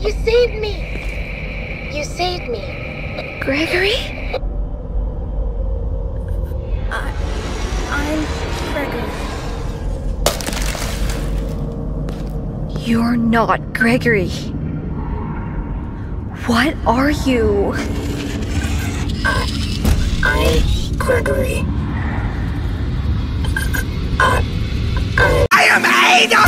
You saved me. You saved me. Gregory? I, I'm Gregory. You're not Gregory. What are you? I, I'm Gregory. I am Ada!